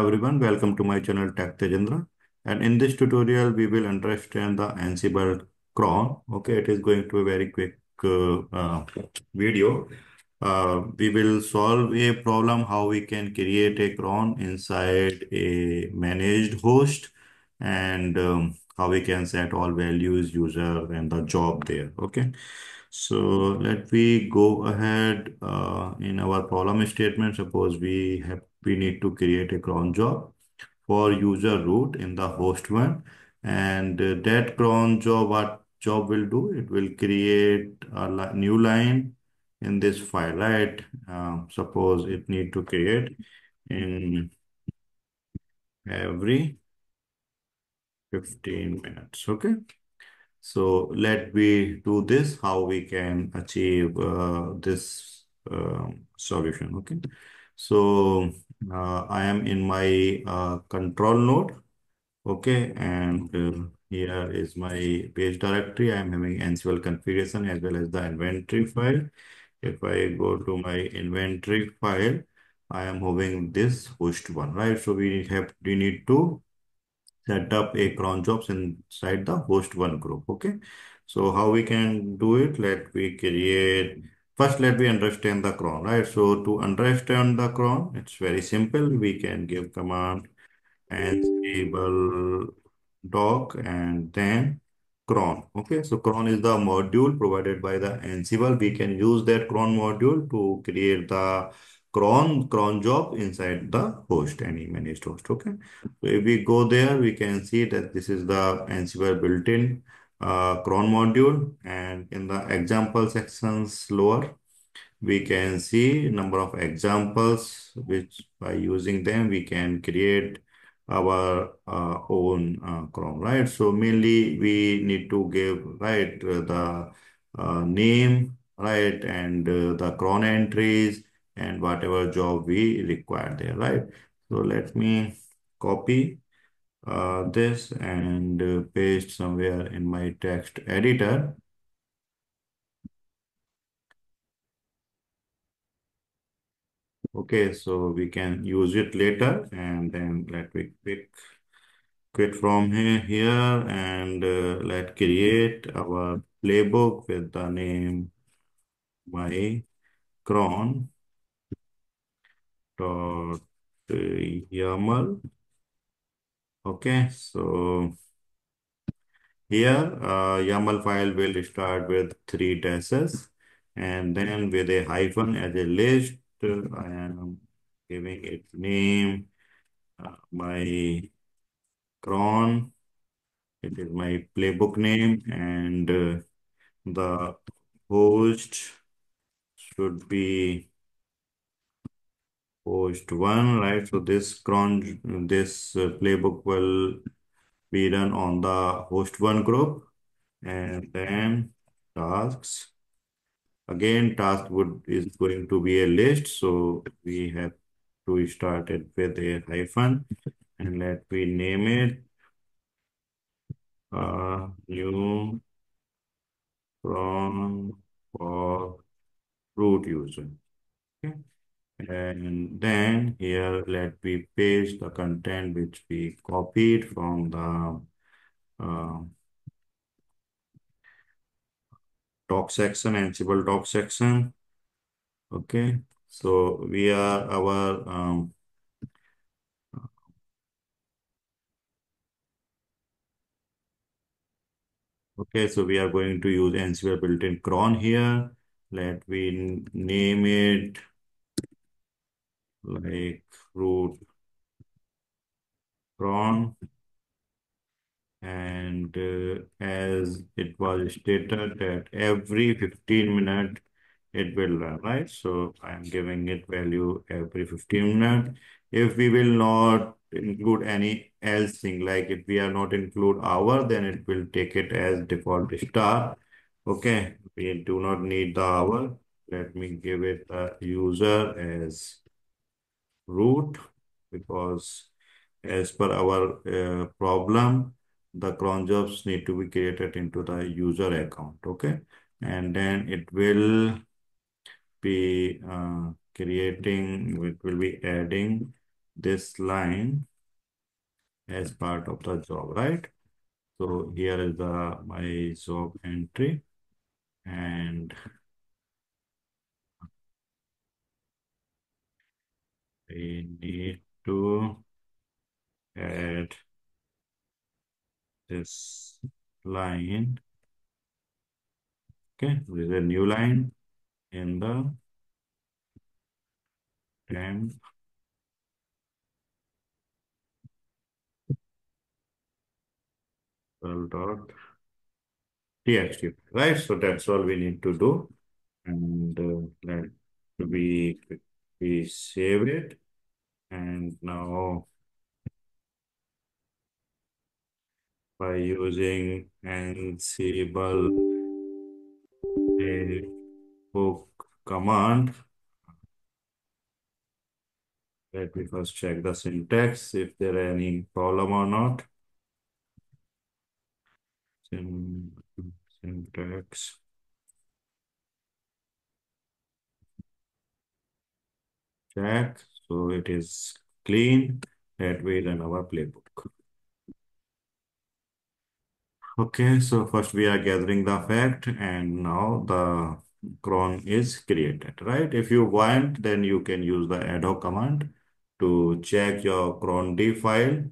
everyone, welcome to my channel Tech Tejendra. And in this tutorial, we will understand the Ansible cron. Okay, it is going to be a very quick uh, uh, video. Uh, we will solve a problem how we can create a cron inside a managed host and um, how we can set all values, user and the job there. Okay. So let we go ahead uh, in our problem statement. Suppose we have we need to create a cron job for user root in the host one, and uh, that cron job what job will do? It will create a new line in this file, right? Uh, suppose it need to create in every 15 minutes. Okay. So let me do this, how we can achieve uh, this uh, solution, okay? So uh, I am in my uh, control node, okay? And uh, here is my page directory. I am having Ansible configuration as well as the inventory file. If I go to my inventory file, I am having this host one, right? So we have, we need to set up a cron jobs inside the host one group. Okay. So how we can do it? Let we create, first let me understand the cron, right? So to understand the cron, it's very simple. We can give command ansible doc and then cron. Okay. So cron is the module provided by the Ansible. We can use that cron module to create the cron cron job inside the host any managed host okay so if we go there we can see that this is the ansible built-in cron module and in the example sections lower we can see number of examples which by using them we can create our uh, own uh, cron right so mainly we need to give right uh, the uh, name right and uh, the cron entries and whatever job we require there, right? So let me copy uh, this and uh, paste somewhere in my text editor. Okay, so we can use it later and then let me pick quit from here, here and uh, let create our playbook with the name my cron dot YAML. Okay, so here uh, YAML file will start with three dashes and then with a hyphen as a list, I am giving it name, uh, my cron, it is my playbook name and uh, the host should be host one, right? So this cron, this uh, playbook will be run on the host one group and then tasks. Again, task would is going to be a list. So we have to start it with a hyphen and let me name it uh, new cron for root user. Okay. And then here, let me paste the content which we copied from the uh, doc section, Ansible doc section. Okay, so we are our um, Okay, so we are going to use Ansible built-in cron here. Let me name it like root cron and uh, as it was stated that every 15 minutes it will run right? So i am giving it value every 15 minutes if we will not include any else thing like if we are not include hour then it will take it as default star. Okay we do not need the hour. Let me give it a user as root because as per our uh, problem, the cron jobs need to be created into the user account, okay? And then it will be uh, creating, it will be adding this line as part of the job, right? So here is the my job entry and we need to add this line. Okay, is a new line in the temp dot txt, right? So that's all we need to do. And uh, let we, we save it. And now by using Ansible book command, let me first check the syntax if there are any problem or not. syntax. Check. So it is clean. That way run our playbook. Okay, so first we are gathering the fact and now the cron is created, right? If you want, then you can use the ad hoc command to check your cron D file